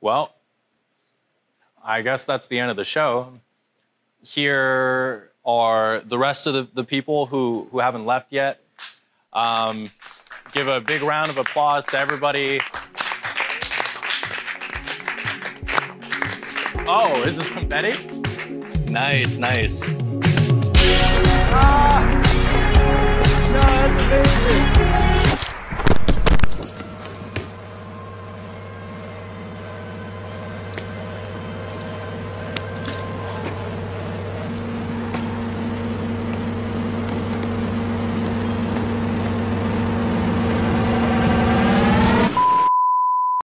Well, I guess that's the end of the show. Here are the rest of the, the people who, who haven't left yet. Um, give a big round of applause to everybody. Oh, is this confetti? Nice, nice.